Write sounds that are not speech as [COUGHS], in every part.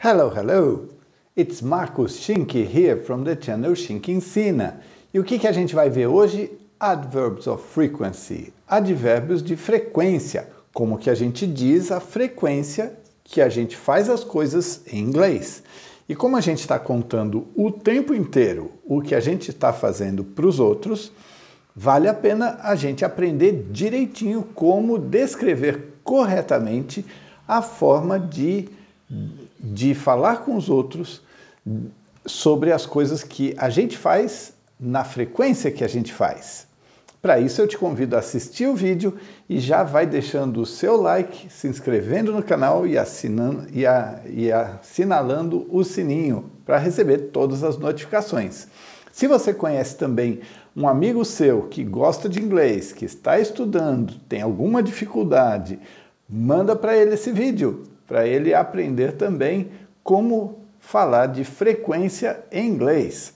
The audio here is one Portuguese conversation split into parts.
Hello, hello! It's Marcos Schinke here from the channel Schinke Ensina. E o que, que a gente vai ver hoje? Adverbs of frequency, advérbios de frequência, como que a gente diz a frequência que a gente faz as coisas em inglês. E como a gente está contando o tempo inteiro o que a gente está fazendo para os outros, vale a pena a gente aprender direitinho como descrever corretamente a forma de, de falar com os outros sobre as coisas que a gente faz na frequência que a gente faz. Para isso, eu te convido a assistir o vídeo e já vai deixando o seu like, se inscrevendo no canal e, assinando, e, a, e assinalando o sininho para receber todas as notificações. Se você conhece também um amigo seu que gosta de inglês, que está estudando, tem alguma dificuldade, manda para ele esse vídeo, para ele aprender também como falar de frequência em inglês.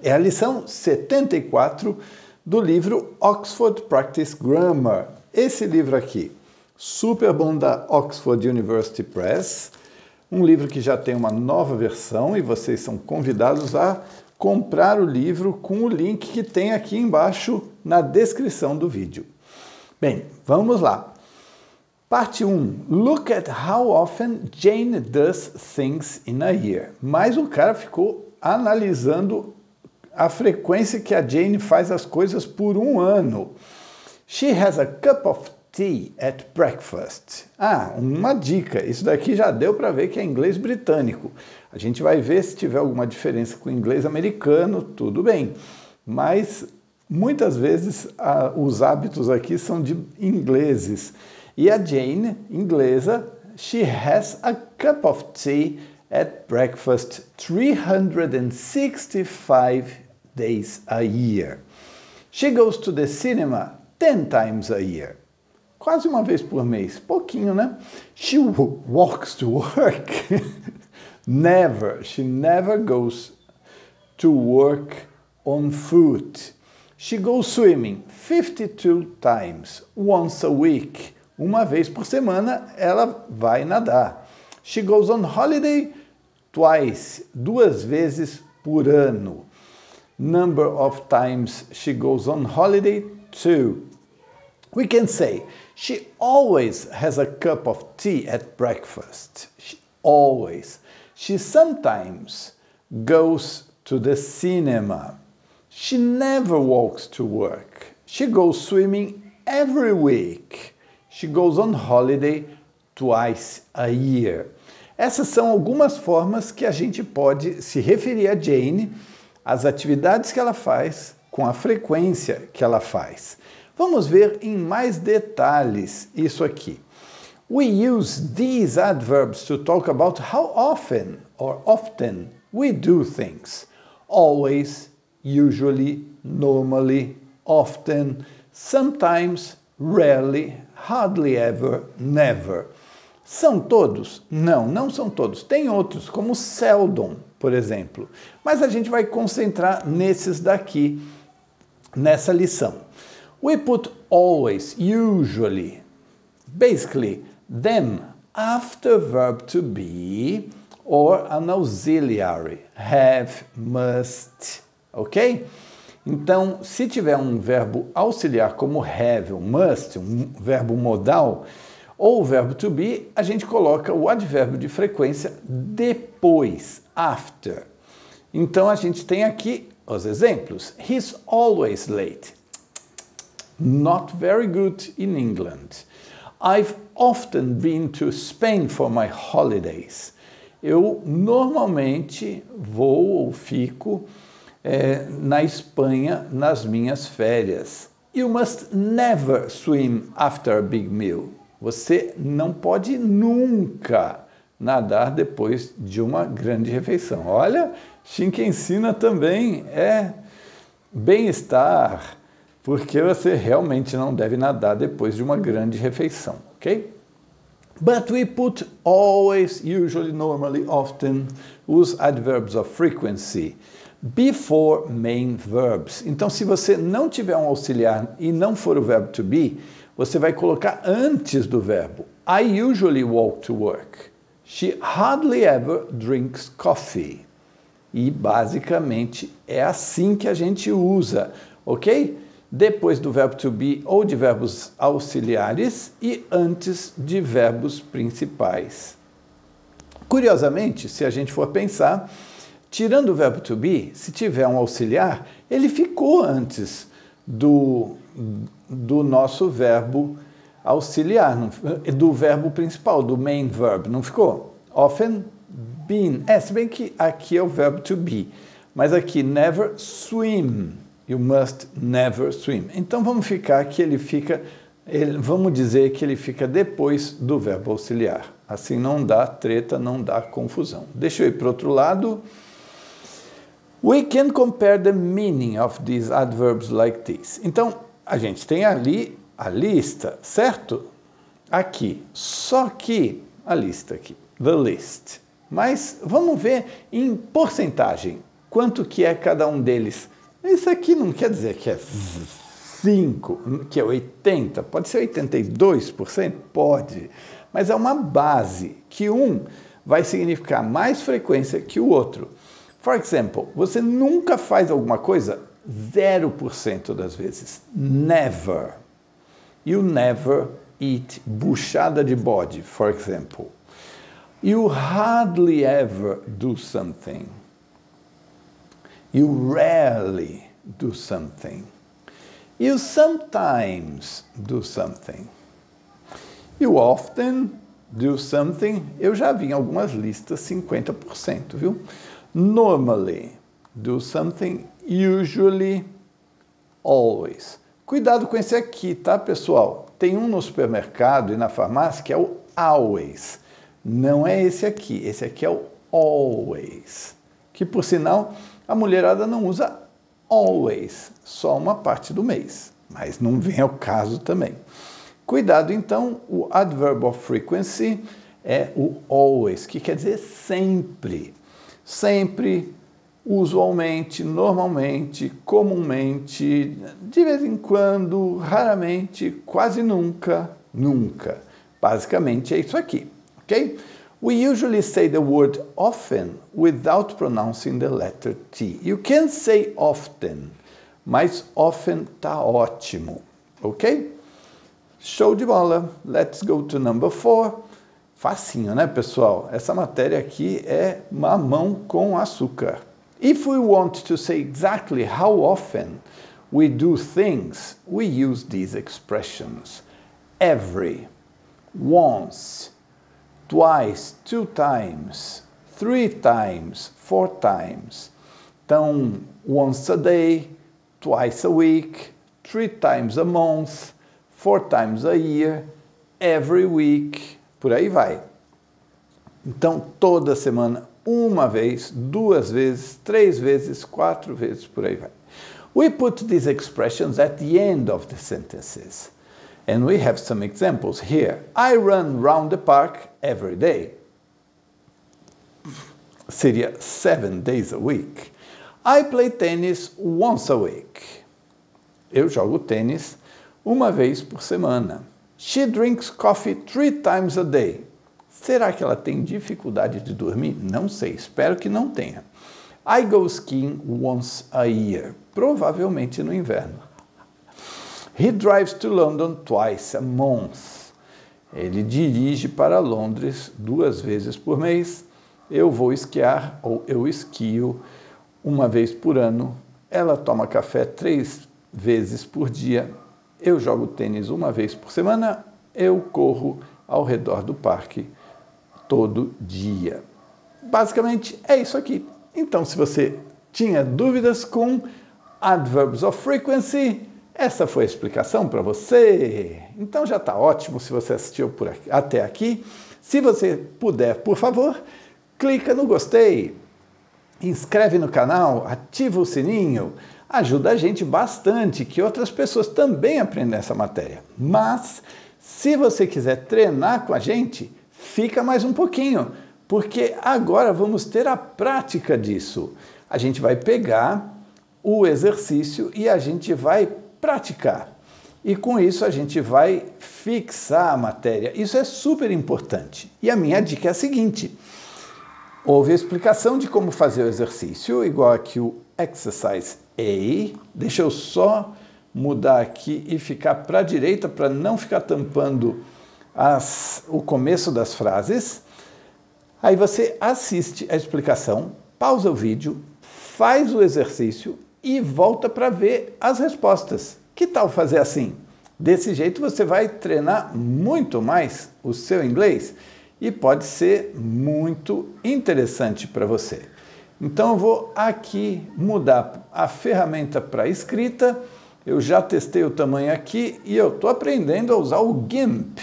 É a lição 74 do livro Oxford Practice Grammar. Esse livro aqui, super bom da Oxford University Press, um livro que já tem uma nova versão e vocês são convidados a comprar o livro com o link que tem aqui embaixo na descrição do vídeo. Bem, vamos lá. Parte 1. Look at how often Jane does things in a year. Mas o cara ficou analisando a frequência que a Jane faz as coisas por um ano. She has a cup of tea at breakfast. Ah, uma dica. Isso daqui já deu para ver que é inglês britânico. A gente vai ver se tiver alguma diferença com o inglês americano, tudo bem. Mas muitas vezes os hábitos aqui são de ingleses. E a Jane, inglesa, she has a cup of tea at breakfast 365 days a year. She goes to the cinema 10 times a year. Quase uma vez por mês. Pouquinho, né? She walks to work. [LAUGHS] never. She never goes to work on foot. She goes swimming 52 times, once a week. Uma vez por semana ela vai nadar. She goes on holiday twice, duas vezes por ano number of times she goes on holiday, two. We can say she always has a cup of tea at breakfast. She always. She sometimes goes to the cinema. She never walks to work. She goes swimming every week. She goes on holiday twice a year. Essas são algumas formas que a gente pode se referir a Jane as atividades que ela faz com a frequência que ela faz. Vamos ver em mais detalhes isso aqui. We use these adverbs to talk about how often or often we do things. Always, usually, normally, often, sometimes, rarely, hardly ever, never. São todos? Não, não são todos. Tem outros, como seldom, por exemplo. Mas a gente vai concentrar nesses daqui, nessa lição. We put always, usually, basically, them after verb to be or an auxiliary, have, must, ok? Então, se tiver um verbo auxiliar como have, must, um verbo modal, ou o verbo to be, a gente coloca o advérbio de frequência depois, after. Então a gente tem aqui os exemplos. He's always late. Not very good in England. I've often been to Spain for my holidays. Eu normalmente vou ou fico é, na Espanha nas minhas férias. You must never swim after a big meal. Você não pode nunca nadar depois de uma grande refeição. Olha, Shinki ensina também é bem-estar, porque você realmente não deve nadar depois de uma grande refeição, ok? But we put always, usually, normally, often, os adverbs of frequency before main verbs. Então, se você não tiver um auxiliar e não for o verbo to be, você vai colocar antes do verbo. I usually walk to work. She hardly ever drinks coffee. E basicamente é assim que a gente usa, ok? Depois do verbo to be ou de verbos auxiliares e antes de verbos principais. Curiosamente, se a gente for pensar, tirando o verbo to be, se tiver um auxiliar, ele ficou antes do, do nosso verbo auxiliar, do verbo principal, do main verb, não ficou? Often been. É, se bem que aqui é o verbo to be, mas aqui never swim. You must never swim. Então vamos ficar que ele fica, ele, vamos dizer que ele fica depois do verbo auxiliar. Assim não dá treta, não dá confusão. Deixa eu ir para outro lado. We can compare the meaning of these adverbs like this. Então, a gente tem ali a lista, certo? Aqui. Só que a lista aqui, the list. Mas vamos ver em porcentagem quanto que é cada um deles. Isso aqui não quer dizer que é 5, que é 80, pode ser 82%, pode, mas é uma base que um vai significar mais frequência que o outro. For example, você nunca faz alguma coisa 0% das vezes. Never. You never eat buchada de bode, for example. You hardly ever do something. You rarely do something. You sometimes do something. You often do something. Eu já vi em algumas listas 50%, viu? Normally do something. Usually, always. Cuidado com esse aqui, tá, pessoal? Tem um no supermercado e na farmácia que é o always. Não é esse aqui. Esse aqui é o always. Que, por sinal, a mulherada não usa always, só uma parte do mês. Mas não vem ao caso também. Cuidado, então, o adverb of frequency é o always, que quer dizer sempre. Sempre, usualmente, normalmente, comumente, de vez em quando, raramente, quase nunca, nunca. Basicamente é isso aqui, ok? We usually say the word often without pronouncing the letter T. You can say often, mas often tá ótimo, ok? Show de bola. Let's go to number four. Facinho, né, pessoal? Essa matéria aqui é mamão com açúcar. If we want to say exactly how often we do things, we use these expressions. Every, once, twice, two times, three times, four times. Então, once a day, twice a week, three times a month, four times a year, every week, por aí vai. Então, toda semana uma vez, duas vezes, três vezes, quatro vezes, por aí vai. We put these expressions at the end of the sentences. And we have some examples here. I run round the park every day. Seria seven days a week. I play tennis once a week. Eu jogo tênis uma vez por semana. She drinks coffee three times a day. Será que ela tem dificuldade de dormir? Não sei, espero que não tenha. I go skiing once a year, provavelmente no inverno. He drives to London twice a month. Ele dirige para Londres duas vezes por mês. Eu vou esquiar ou eu esquio uma vez por ano. Ela toma café três vezes por dia. Eu jogo tênis uma vez por semana. Eu corro ao redor do parque todo dia. Basicamente é isso aqui. Então, se você tinha dúvidas com adverbs of frequency, essa foi a explicação para você. Então já está ótimo se você assistiu aqui, até aqui. Se você puder, por favor, clica no gostei, inscreve no canal, ativa o sininho, ajuda a gente bastante que outras pessoas também aprendam essa matéria. Mas se você quiser treinar com a gente, fica mais um pouquinho, porque agora vamos ter a prática disso. A gente vai pegar o exercício e a gente vai praticar. e com isso a gente vai fixar a matéria. Isso é super importante. E a minha dica é a seguinte: houve a explicação de como fazer o exercício, igual aqui o exercise A. Deixa eu só mudar aqui e ficar para a direita para não ficar tampando as, o começo das frases. Aí você assiste a explicação, pausa o vídeo, faz o exercício e volta para ver as respostas. Que tal fazer assim? Desse jeito você vai treinar muito mais o seu inglês e pode ser muito interessante para você. Então eu vou aqui mudar a ferramenta para escrita. Eu já testei o tamanho aqui e eu estou aprendendo a usar o GIMP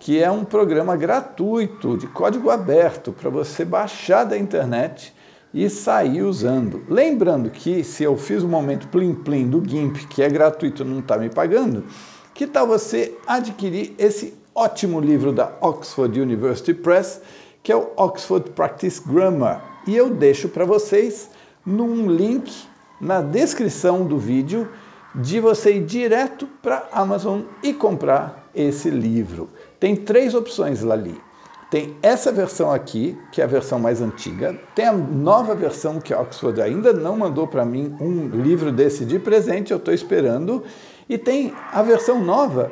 que é um programa gratuito de código aberto para você baixar da internet e sair usando. Lembrando que se eu fiz o momento plim plim do GIMP, que é gratuito, não está me pagando, que tal você adquirir esse ótimo livro da Oxford University Press, que é o Oxford Practice Grammar. E eu deixo para vocês num link na descrição do vídeo de você ir direto para Amazon e comprar esse livro. Tem três opções ali. Tem essa versão aqui, que é a versão mais antiga. Tem a nova versão que a Oxford ainda não mandou para mim um livro desse de presente, eu estou esperando. E tem a versão nova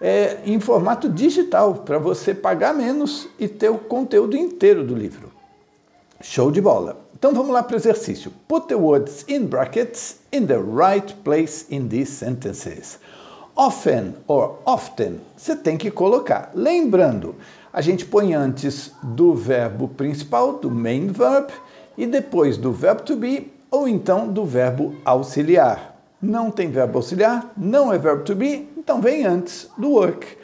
é, em formato digital, para você pagar menos e ter o conteúdo inteiro do livro. Show de bola! Então vamos lá para o exercício. Put the words in brackets in the right place in these sentences often or often, você tem que colocar. Lembrando, a gente põe antes do verbo principal, do main verb, e depois do verbo to be, ou então do verbo auxiliar. Não tem verbo auxiliar, não é verbo to be, então vem antes do work.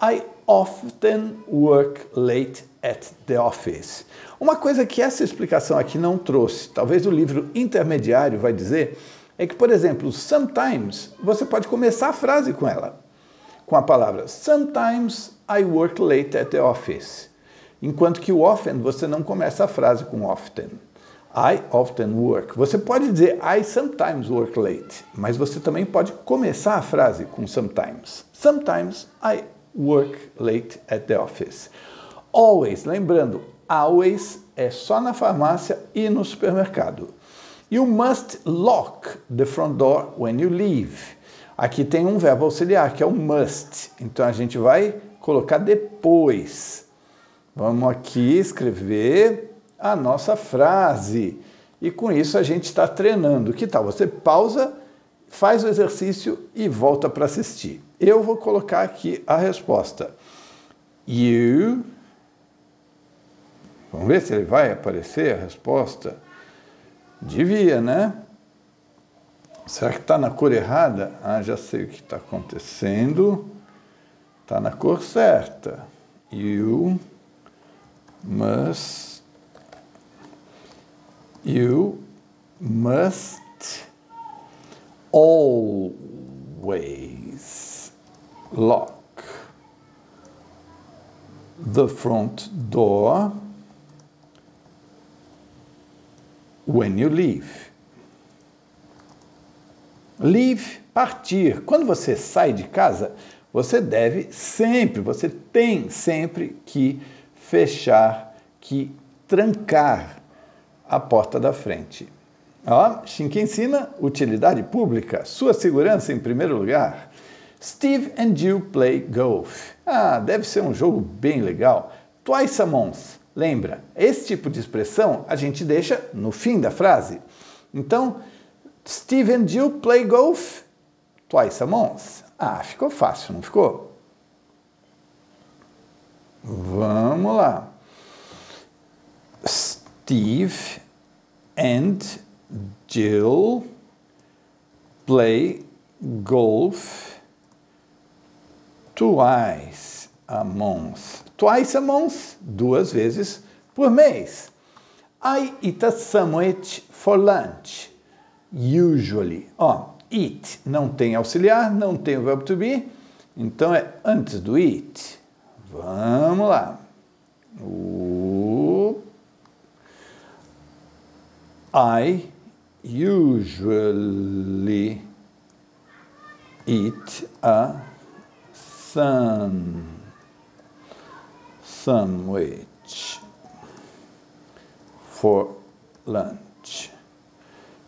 I often work late at the office. Uma coisa que essa explicação aqui não trouxe, talvez o livro intermediário vai dizer, é que, por exemplo, sometimes, você pode começar a frase com ela, com a palavra sometimes I work late at the office. Enquanto que o often, você não começa a frase com often. I often work. Você pode dizer I sometimes work late, mas você também pode começar a frase com sometimes. Sometimes I work late at the office. Always, lembrando, always é só na farmácia e no supermercado. You must lock the front door when you leave. Aqui tem um verbo auxiliar, que é o must. Então a gente vai colocar depois. Vamos aqui escrever a nossa frase. E com isso a gente está treinando. Que tal? Você pausa, faz o exercício e volta para assistir. Eu vou colocar aqui a resposta. You. Vamos ver se ele vai aparecer a resposta. Devia, né? Será que está na cor errada? Ah, já sei o que está acontecendo. Está na cor certa. You must. You must always lock the front door when you leave. Leave, partir. Quando você sai de casa, você deve sempre, você tem sempre que fechar, que trancar a porta da frente. Ó, Shinki ensina utilidade pública, sua segurança em primeiro lugar. Steve and Jill play golf. Ah, deve ser um jogo bem legal. Twice a month. Lembra, esse tipo de expressão a gente deixa no fim da frase. Então, Steve and Jill play golf twice a month. Ah, ficou fácil, não ficou? Vamos lá. Steve and Jill play golf twice a month twice a month, duas vezes por mês. I eat a sandwich for lunch, usually. Ó, eat não tem auxiliar, não tem o verbo to be, então é antes do eat. Vamos lá. I usually eat a sun sandwich for lunch.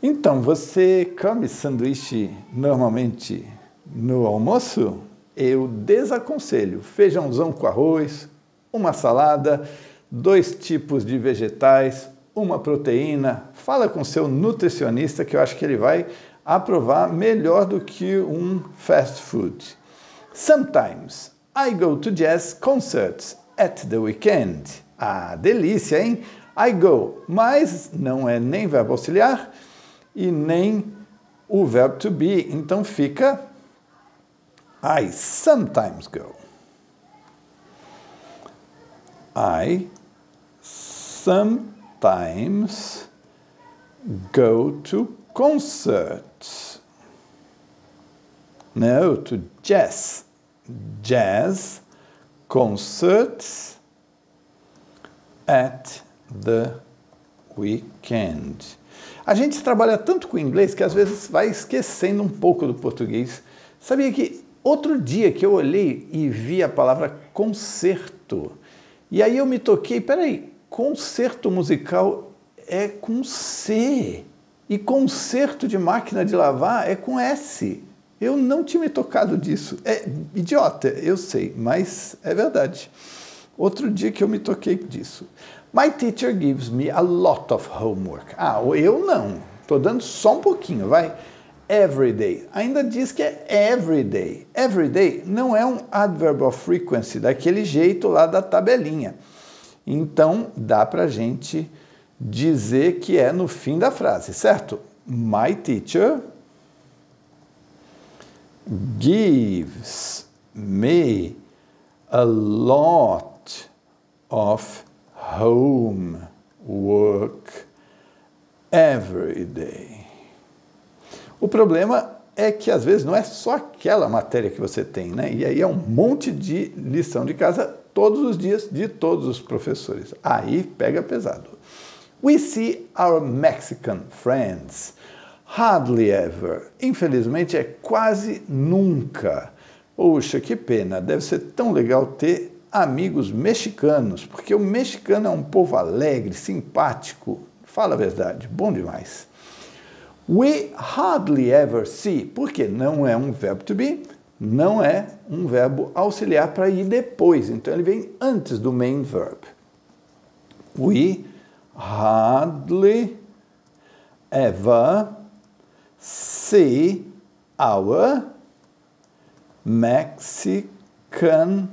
Então, você come sanduíche normalmente no almoço? Eu desaconselho feijãozão com arroz, uma salada, dois tipos de vegetais, uma proteína. Fala com seu nutricionista que eu acho que ele vai aprovar melhor do que um fast food. Sometimes I go to jazz concerts at the weekend. Ah, delícia, hein? I go, mas não é nem verbo auxiliar e nem o verbo to be, então fica I sometimes go. I sometimes go to concerts. No, to jazz. Jazz concerts at the weekend. A gente trabalha tanto com inglês que às vezes vai esquecendo um pouco do português. Sabia que outro dia que eu olhei e vi a palavra concerto, e aí eu me toquei, peraí, concerto musical é com C. E concerto de máquina de lavar é com S. Eu não tinha me tocado disso. É idiota, eu sei, mas é verdade. Outro dia que eu me toquei disso. My teacher gives me a lot of homework. Ah, eu não. Estou dando só um pouquinho, vai. Every day. Ainda diz que é every day. Every day não é um adverb of frequency daquele jeito lá da tabelinha. Então dá para gente dizer que é no fim da frase, certo? My teacher gives me a lot of homework every day. O problema é que às vezes não é só aquela matéria que você tem, né? E aí é um monte de lição de casa todos os dias de todos os professores. Aí pega pesado. We see our Mexican friends. Hardly ever. Infelizmente é quase nunca. Poxa, que pena. Deve ser tão legal ter amigos mexicanos, porque o mexicano é um povo alegre, simpático. Fala a verdade, bom demais. We hardly ever see, porque não é um verbo to be, não é um verbo auxiliar para ir depois. Então ele vem antes do main verb. We hardly ever see our Mexican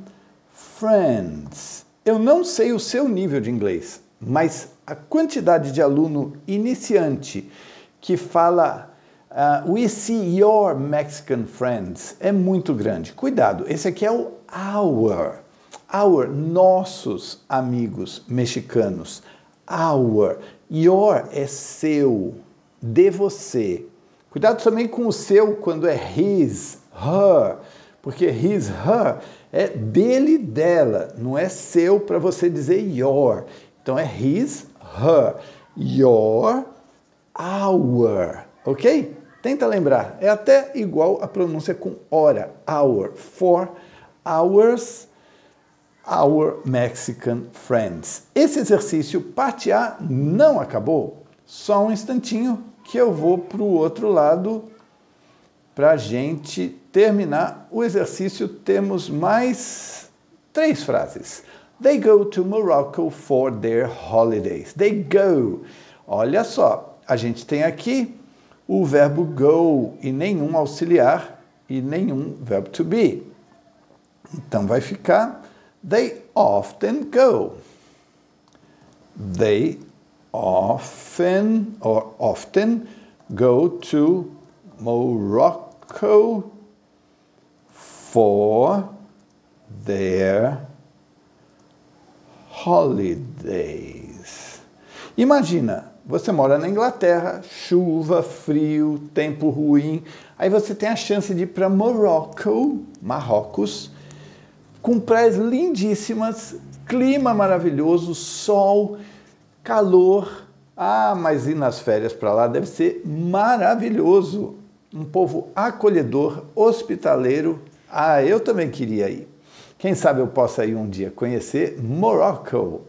friends. Eu não sei o seu nível de inglês, mas a quantidade de aluno iniciante que fala uh, We see your Mexican friends é muito grande. Cuidado, esse aqui é o our. Our, nossos amigos mexicanos our. Your é seu, de você. Cuidado também com o seu quando é his, her, porque his, her é dele, dela, não é seu para você dizer your. Então é his, her, your, our, ok? Tenta lembrar, é até igual a pronúncia com hora, hour, for, hours, Our Mexican Friends. Esse exercício, parte A, não acabou. Só um instantinho que eu vou para o outro lado para a gente terminar o exercício. Temos mais três frases. They go to Morocco for their holidays. They go. Olha só, a gente tem aqui o verbo go e nenhum auxiliar e nenhum verbo to be. Então vai ficar They often go. They often or often go to Morocco for their holidays. Imagina, você mora na Inglaterra, chuva, frio, tempo ruim, aí você tem a chance de ir para Morocco, Marrocos, com praias lindíssimas, clima maravilhoso, sol, calor. Ah, mas ir nas férias para lá deve ser maravilhoso. um povo acolhedor, hospitaleiro. Ah, eu também queria ir. Quem sabe eu possa ir um dia conhecer Morocco.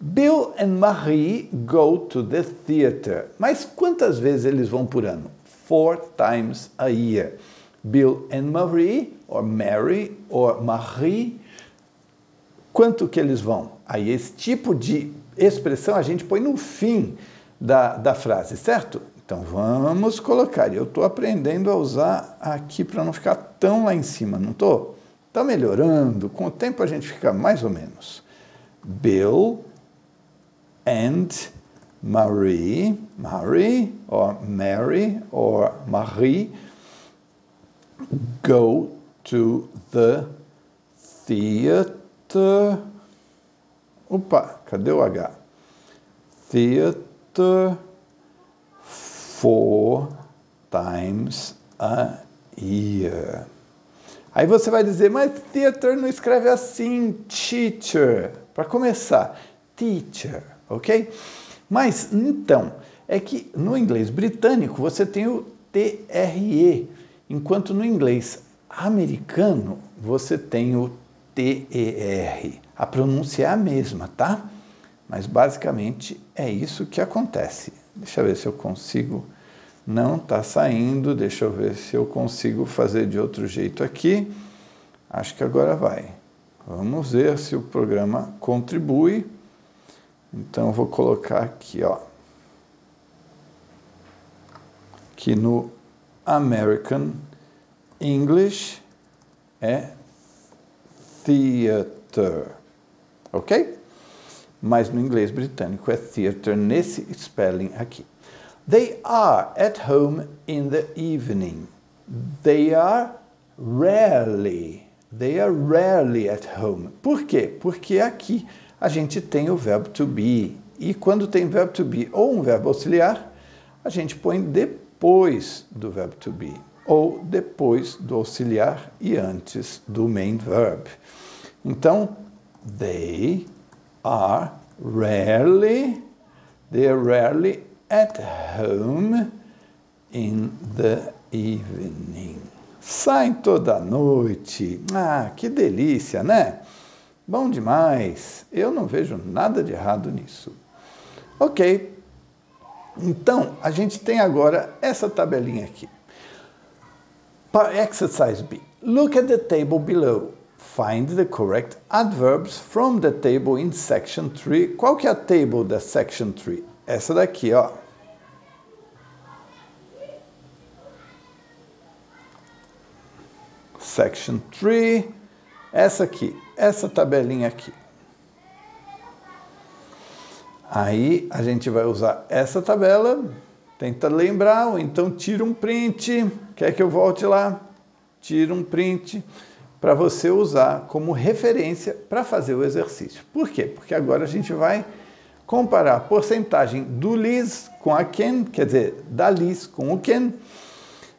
Bill and Marie go to the theater. Mas quantas vezes eles vão por ano? Four times a year. Bill and Marie, or Mary, or Marie. Quanto que eles vão? Aí esse tipo de expressão a gente põe no fim da, da frase, certo? Então vamos colocar. Eu estou aprendendo a usar aqui para não ficar tão lá em cima, não estou? Está melhorando. Com o tempo a gente fica mais ou menos. Bill and Marie, Marie or Mary or Marie go to the theater. Opa, cadê o H? Theater four times a year. Aí você vai dizer, mas theater não escreve assim, teacher. Para começar, teacher, ok? Mas então, é que no inglês britânico você tem o TRE, enquanto no inglês americano você tem o TER. A pronúncia é a mesma, tá? Mas basicamente é isso que acontece. Deixa eu ver se eu consigo. Não está saindo. Deixa eu ver se eu consigo fazer de outro jeito aqui. Acho que agora vai. Vamos ver se o programa contribui. Então vou colocar aqui, ó. Que no American English é theater. Ok? Mas no inglês britânico é theater nesse spelling aqui. They are at home in the evening. They are rarely. They are rarely at home. Por quê? Porque aqui a gente tem o verbo to be. E quando tem verbo to be ou um verbo auxiliar, a gente põe depois do verbo to be ou depois do auxiliar e antes do main verb. Então, they are rarely, they are rarely at home in the evening. Saem toda noite. Ah, que delícia, né? Bom demais. Eu não vejo nada de errado nisso. Ok. Então, a gente tem agora essa tabelinha aqui. Exercise B. Look at the table below. Find the correct adverbs from the table in section 3. Qual que é a table da section 3? Essa daqui, ó. Section 3, essa aqui, essa tabelinha aqui. Aí a gente vai usar essa tabela, tenta lembrar, ou então tira um print. Quer que eu volte lá? Tira um print para você usar como referência para fazer o exercício. Por quê? Porque agora a gente vai comparar a porcentagem do Liz com a Ken, quer dizer, da Liz com o Ken,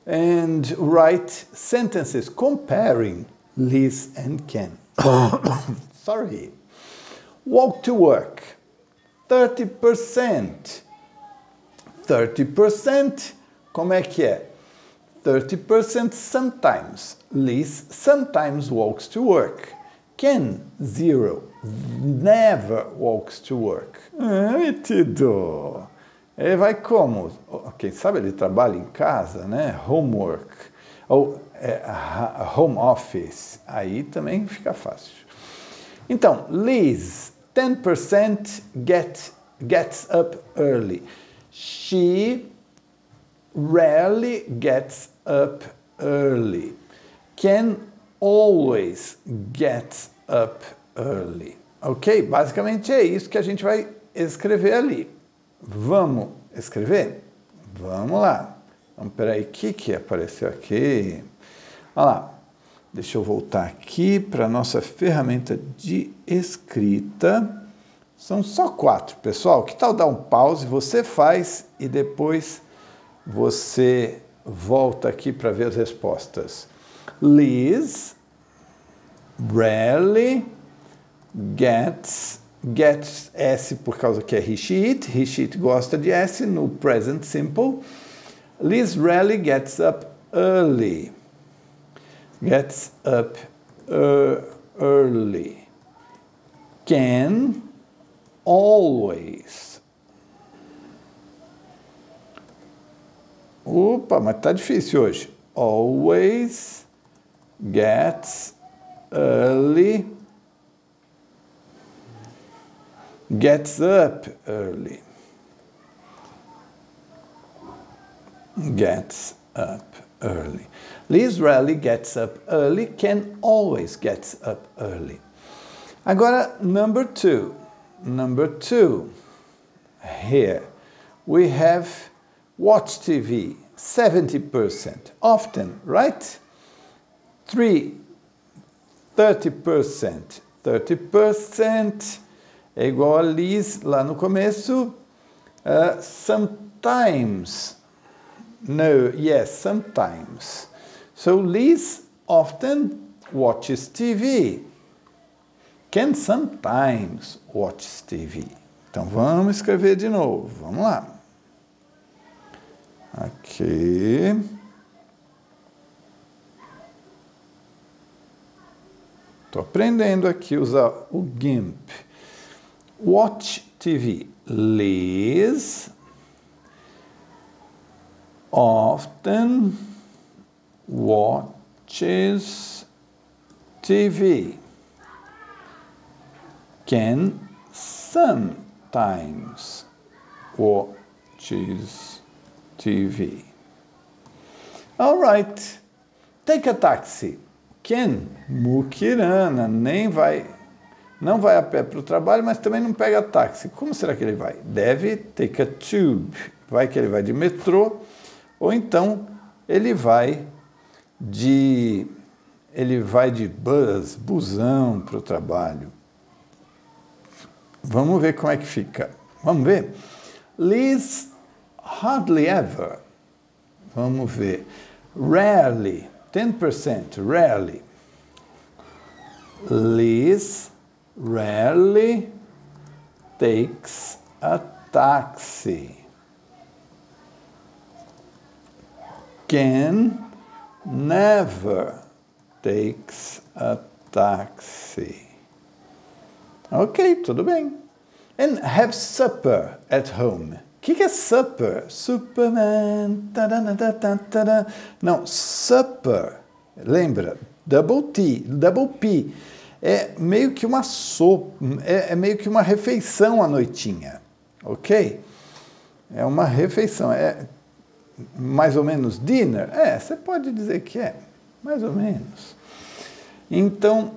and write sentences comparing Liz and Ken. [COUGHS] Sorry. Walk to work. 30%. 30%, como é que é? 30% sometimes. Liz sometimes walks to work. Ken, zero. Never walks to work. Ah, metido. Ele vai como? Quem sabe ele trabalha em casa, né? Homework. Ou é, home office. Aí também fica fácil. Então, Liz, 10% get, gets up early. She rarely gets up early. Can always get up early. Ok? Basicamente é isso que a gente vai escrever ali. Vamos escrever? Vamos lá. Vamos, peraí, o que, que apareceu aqui? Olha lá. Deixa eu voltar aqui para a nossa ferramenta de escrita. São só quatro, pessoal. Que tal dar um pause? Você faz e depois você volta aqui para ver as respostas. Liz rarely gets gets S por causa que é he sheet, he sheet gosta de S no present simple. Liz rarely gets up early. Gets up early. Can always. Opa, mas tá difícil hoje. Always gets early. Gets up early. Gets up early. Liz rarely gets up early, can always gets up early. Agora, number two. Number two. Here we have watch TV, 70%. Often, right? Three, 30%. 30% é igual a Liz lá no começo. Uh, sometimes no, yes, sometimes. So Liz often watches TV. Can sometimes watch TV. Então vamos escrever de novo. Vamos lá. Aqui. Estou aprendendo aqui a usar o GIMP. Watch TV. Liz often watches TV, can sometimes watches TV. All right, take a taxi. Can, Mukirana, nem vai, não vai a pé para o trabalho, mas também não pega táxi. Como será que ele vai? Deve take a tube. Vai que ele vai de metrô ou então ele vai de ele vai de bus, busão para o trabalho. Vamos ver como é que fica. Vamos ver. Liz hardly ever. Vamos ver. Rarely, 10%, rarely. Liz rarely takes a taxi. can never takes a taxi. Ok, tudo bem. And have supper at home. Que, que é supper? Superman. Não, supper. Lembra? Double T, double P. É meio que uma sopa, é, é meio que uma refeição à noitinha. Ok? É uma refeição. É mais ou menos dinner? É, você pode dizer que é, mais ou menos. Então,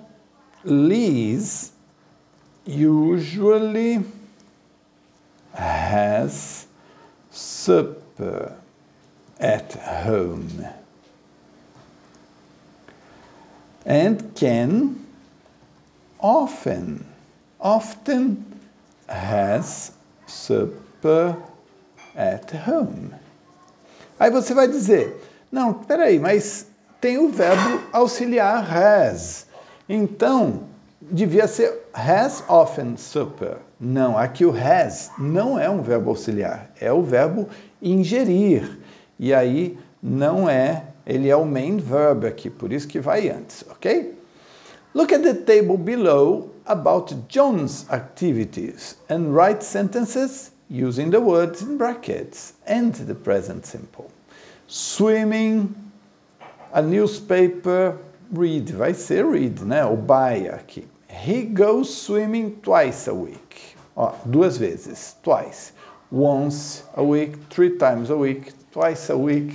Liz usually has supper at home and can often often has supper at home. Aí você vai dizer, não, peraí, mas tem o verbo auxiliar has. Então, devia ser has often supper. Não, aqui o has não é um verbo auxiliar, é o verbo ingerir. E aí não é, ele é o main verb aqui, por isso que vai antes, ok? Look at the table below about John's activities and write sentences using the words in brackets and the present simple. Swimming, a newspaper, read, vai ser read, né? O buy aqui. He goes swimming twice a week. Ó, duas vezes, twice. Once a week, three times a week, twice a week,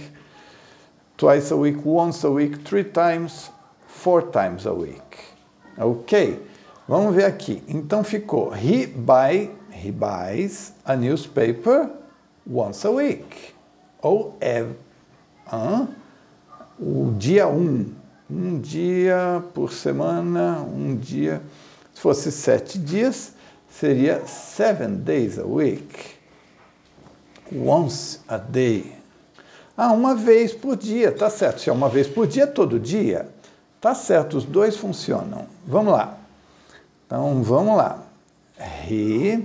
twice a week, once a week, three times, four times a week. Ok? Vamos ver aqui. Então ficou he buy he buys a newspaper once a week. Ou é o dia um, um dia por semana, um dia. Se fosse sete dias, seria seven days a week. Once a day. Ah, uma vez por dia, tá certo. Se é uma vez por dia, todo dia. Tá certo, os dois funcionam. Vamos lá. Então, vamos lá. He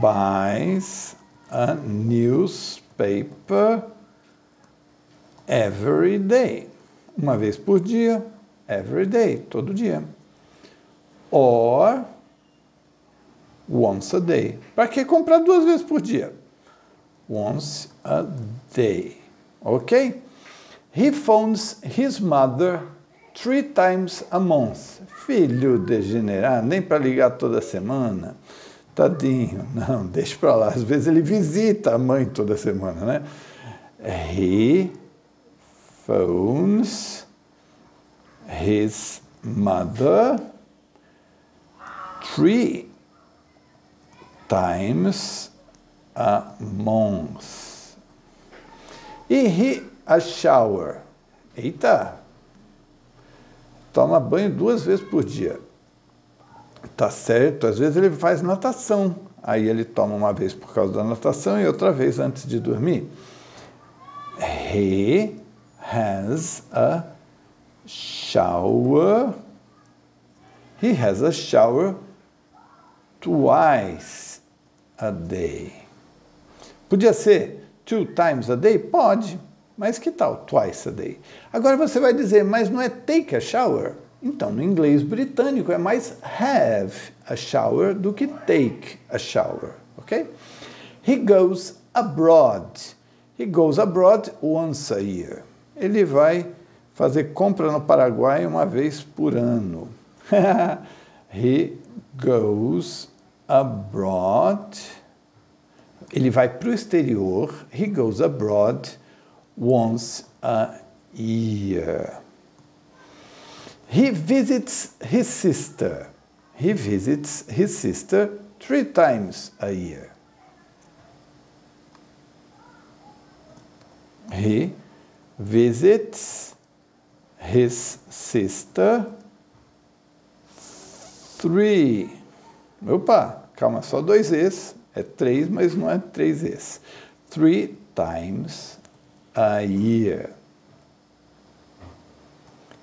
buys a newspaper every day. Uma vez por dia, every day, todo dia. Or once a day. Para que comprar duas vezes por dia? Once a day. Ok? He phones his mother three times a month. Filho degenerado, nem para ligar toda semana. Tadinho, não, [LAUGHS] deixa para lá. Às vezes ele visita a mãe toda semana, né? He phones his mother three times a month. E he a shower. Eita! Toma banho duas vezes por dia. Tá certo, às vezes ele faz natação. Aí ele toma uma vez por causa da natação e outra vez antes de dormir. He has a shower. He has a shower twice a day. Podia ser two times a day? Pode, mas que tal twice a day? Agora você vai dizer, mas não é take a shower? Então, no inglês britânico é mais have a shower do que take a shower, ok? He goes abroad. He goes abroad once a year. Ele vai fazer compra no Paraguai uma vez por ano. [LAUGHS] He goes abroad. Ele vai para o exterior. He goes abroad once a year. He visits his sister. He visits his sister three times a year. He visits his sister three. Opa, calma, só dois Es. É três, mas não é três Es. Three times a year.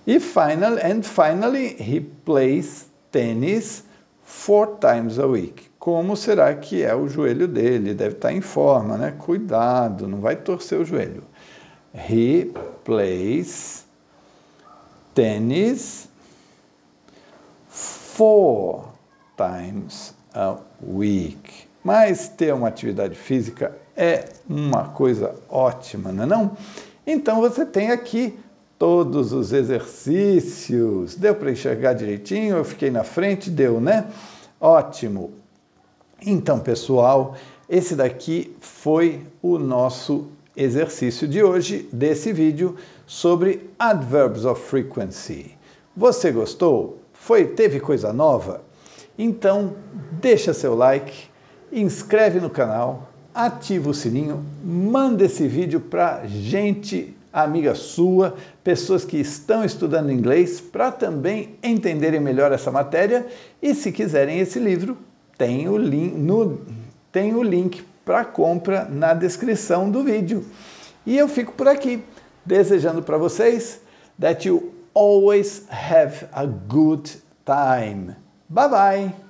E final, and finally, he plays tennis four times a week. Como será que é o joelho dele? Deve estar em forma, né? Cuidado, não vai torcer o joelho. He plays tennis four times a week. Mas ter uma atividade física é uma coisa ótima, não é não? Então você tem aqui todos os exercícios. Deu para enxergar direitinho? Eu fiquei na frente? Deu, né? Ótimo. Então, pessoal, esse daqui foi o nosso exercício de hoje desse vídeo sobre adverbs of frequency. Você gostou? Foi teve coisa nova? Então, deixa seu like, inscreve no canal, ativa o sininho, manda esse vídeo para gente amiga sua, pessoas que estão estudando inglês para também entenderem melhor essa matéria. E se quiserem esse livro, tem o link, no, tem o link para compra na descrição do vídeo. E eu fico por aqui, desejando para vocês that you always have a good time. Bye bye!